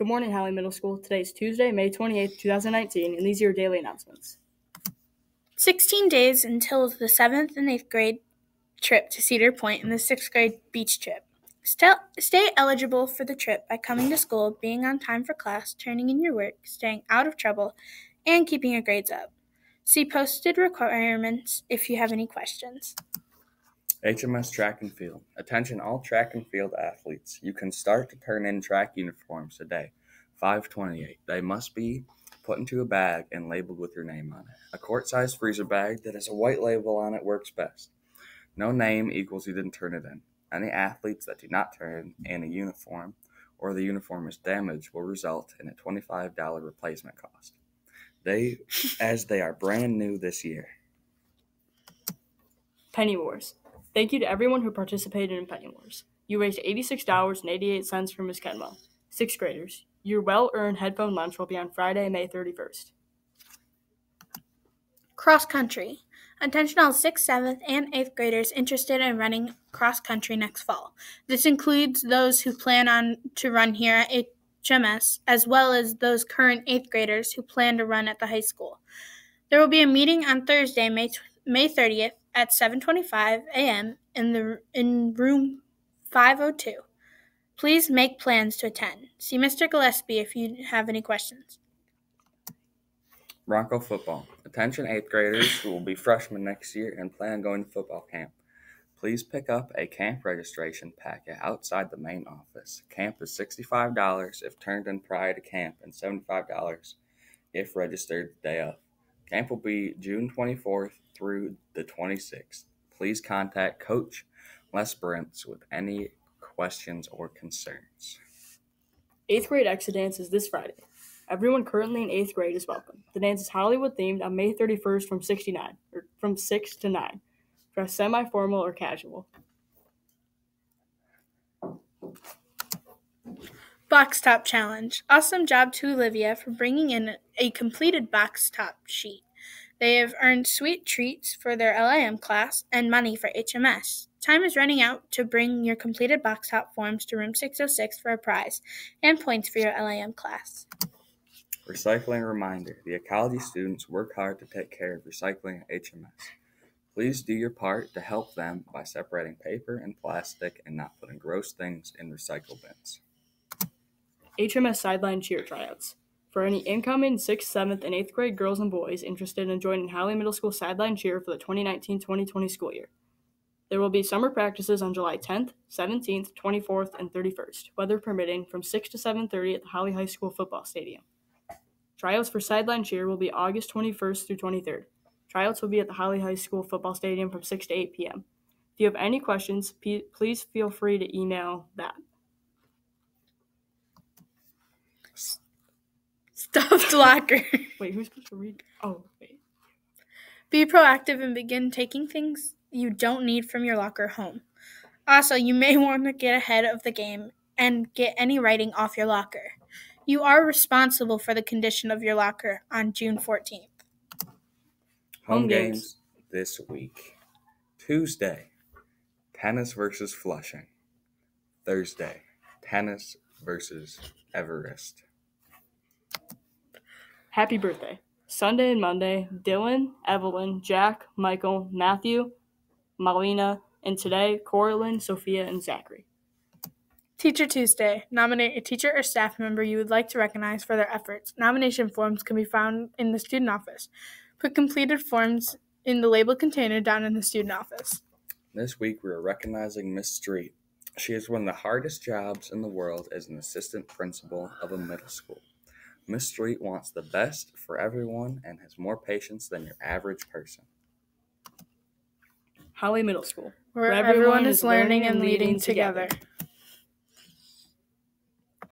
Good morning, Holly Middle School. Today is Tuesday, May 28th, 2019, and these are your daily announcements. 16 days until the 7th and 8th grade trip to Cedar Point and the 6th grade beach trip. Stay eligible for the trip by coming to school, being on time for class, turning in your work, staying out of trouble, and keeping your grades up. See posted requirements if you have any questions. HMS Track and Field. Attention all track and field athletes. You can start to turn in track uniforms today. 528. They must be put into a bag and labeled with your name on it. A quart-sized freezer bag that has a white label on it works best. No name equals you didn't turn it in. Any athletes that do not turn in a uniform or the uniform is damaged will result in a $25 replacement cost. They as they are brand new this year. Penny Wars. Thank you to everyone who participated in Penny Wars. You raised $86.88 for Miss Kenwell. Sixth graders, your well earned headphone lunch will be on Friday, May 31st. Cross country. Attention all 6th, 7th, and 8th graders interested in running cross country next fall. This includes those who plan on to run here at HMS, as well as those current 8th graders who plan to run at the high school. There will be a meeting on Thursday, May, May 30th at 7:25 a.m. in the in room 502. Please make plans to attend. See Mr. Gillespie if you have any questions. Bronco football. Attention 8th graders who will be freshmen next year and plan on going to football camp. Please pick up a camp registration packet outside the main office. Camp is $65 if turned in prior to camp and $75 if registered the day of. Camp will be June 24th through the 26th. Please contact Coach Les with any questions or concerns. Eighth grade exit dance is this Friday. Everyone currently in eighth grade is welcome. The dance is Hollywood themed on May 31st from 69 or from 6 to 9. Dress semi-formal or casual. Box Top Challenge. Awesome job to Olivia for bringing in a completed box top sheet. They have earned sweet treats for their LIM class and money for HMS. Time is running out to bring your completed box top forms to room 606 for a prize and points for your LIM class. Recycling reminder the ecology students work hard to take care of recycling at HMS. Please do your part to help them by separating paper and plastic and not putting gross things in recycle bins. HMS sideline cheer tryouts. For any incoming 6th, 7th, and 8th grade girls and boys interested in joining Holly Middle School sideline cheer for the 2019 2020 school year. There will be summer practices on July 10th, 17th, 24th, and 31st, weather permitting, from 6 to 7:30 at the Holly High School football stadium. Tryouts for sideline cheer will be August 21st through 23rd. Tryouts will be at the Holly High School football stadium from 6 to 8 p.m. If you have any questions, please feel free to email that. Stuffed locker. Wait, who's supposed to read? Oh, wait. Be proactive and begin taking things you don't need from your locker home. Also, you may want to get ahead of the game and get any writing off your locker. You are responsible for the condition of your locker on June 14th. Home Home games games. this week. Tuesday, tennis versus Flushing. Thursday, tennis versus Everest. Happy birthday. Sunday and Monday, Dylan, Evelyn, Jack, Michael, Matthew, Malina, and today, Corlin, Sophia, and Zachary. Teacher Tuesday. Nominate a teacher or staff member you would like to recognize for their efforts. Nomination forms can be found in the student office. Put completed forms in the label container down in the student office. This week, we are recognizing Miss Street. She has one of the hardest jobs in the world as an assistant principal of a middle school. Miss Street wants the best for everyone and has more patience than your average person. Holly Middle School. Where, everyone is learning and leading together.